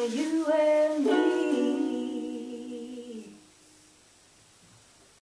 for you and me.